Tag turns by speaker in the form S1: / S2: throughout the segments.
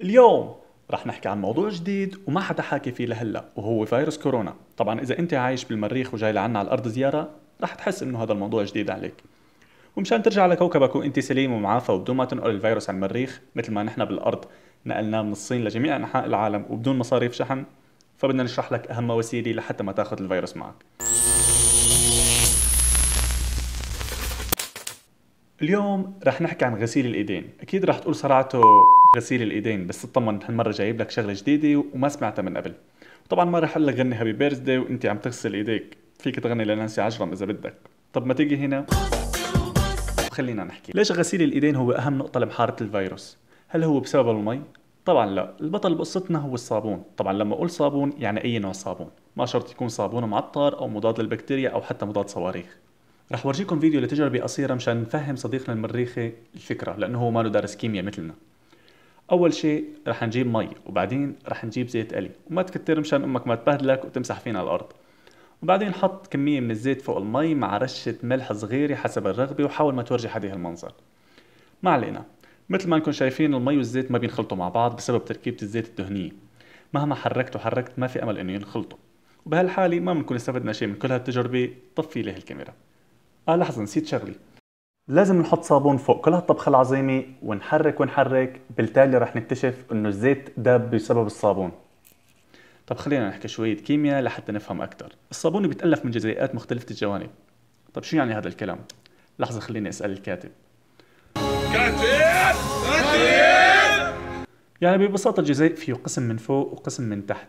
S1: اليوم رح نحكي عن موضوع جديد وما حدا حاكي فيه لهلأ وهو فيروس كورونا. طبعا إذا أنت عايش بالمريخ وجاي لعنا على الأرض زيارة رح تحس إنه هذا الموضوع جديد عليك. ومشان ترجع لكوكبك وأنت سليم ومعافى وبدون ما تنقل الفيروس على المريخ مثل ما نحن بالأرض نقلناه من الصين لجميع أنحاء العالم وبدون مصاريف شحن فبدنا نشرح لك أهم وسيلة لحتى ما تاخذ الفيروس معك. اليوم رح نحكي عن غسيل الإيدين. أكيد رح تقول صراعته غسيل الإيدين بس اطمن هالمره جايب لك شغلة جديدة وما سمعتها من قبل. طبعا ما رح أقول لك غني هابي بيرثدي وانت عم تغسل إيديك. فيك تغني لنانسي عجرم إذا بدك. طب ما تيجي هنا؟ خلينا نحكي. ليش غسيل الإيدين هو أهم نقطة لمحاربه الفيروس؟ هل هو بسبب المي؟ طبعا لا. البطل بقصتنا هو الصابون. طبعا لما أقول صابون يعني أي نوع صابون. ما شرط يكون صابون معطر أو مضاد للبكتيريا أو حتى مضاد صواريخ. رح ورجيكم فيديو لتجربة قصيرة مشان نفهم صديقنا المريخي الفكرة لأنه هو ماله دارس كيمياء مثلنا. أول شيء رح نجيب مي وبعدين رح نجيب زيت قلي. وما تكتر مشان أمك ما تبهدلك وتمسح فينا على الأرض. وبعدين نحط كمية من الزيت فوق المي مع رشة ملح صغيرة حسب الرغبة وحاول ما تورجي حدا هالمنظر ما علينا. مثل ما نكون شايفين المي والزيت ما بينخلطوا مع بعض بسبب تركيبة الزيت الدهنية. مهما حركت وحركت ما في أمل إنه ينخلطوا. وبهالحالة ما بنكون استفدنا شيء من كل هالتجربة. طفي ليه الكاميرا آه لحظة نسيت شغلة لازم نحط صابون فوق كل هالطبخة العظيمة ونحرك ونحرك بالتالي رح نكتشف إنه الزيت داب بسبب الصابون طب خلينا نحكي شوية كيمياء لحتى نفهم أكثر الصابون بيتألف من جزيئات مختلفة الجوانب طب شو يعني هذا الكلام؟ لحظة خليني أسأل الكاتب كاتب! كاتب! يعني ببساطة الجزيء فيه قسم من فوق وقسم من تحت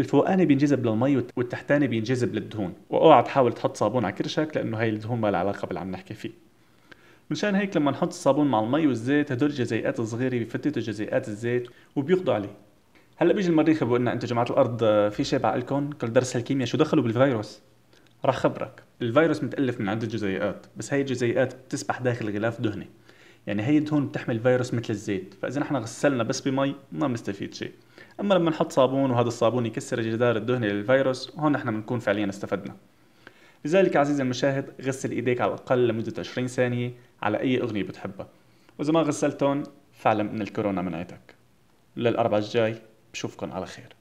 S1: الفوقاني بينجذب للمي والتحتاني بينجذب للدهون وأوعى تحاول تحط صابون على كرشك لأنه هاي الدهون ما لها علاقة باللي عم نحكي فيه مشان هيك لما نحط الصابون مع المي والزيت هدول الجزيئات الصغيرة بفتتوا جزيئات الزيت وبيقضوا عليه. هلأ بيجي المريخ بيقول لنا أنتم جماعة الأرض في شيء بعقلكم؟ كل درس الكيمياء شو دخلوا بالفيروس؟ راح خبرك. الفيروس متألف من عدة جزيئات بس هاي الجزيئات بتسبح داخل غلاف دهني. يعني هي الدهون بتحمل فيروس مثل الزيت فإذا نحن غسلنا بس بمي ما بنستفيد شيء. أما لما نحط صابون وهذا الصابون يكسر الجدار الدهني للفيروس هون نحن بنكون فعليا استفدنا. لذلك عزيزي المشاهد غسل إيديك على الأقل لمدة 20 ثانية. على أي أغنية بتحبها. وإذا ما غسلتهم فاعلم ان الكورونا منعتك. للاربع الجاي بشوفكم على خير.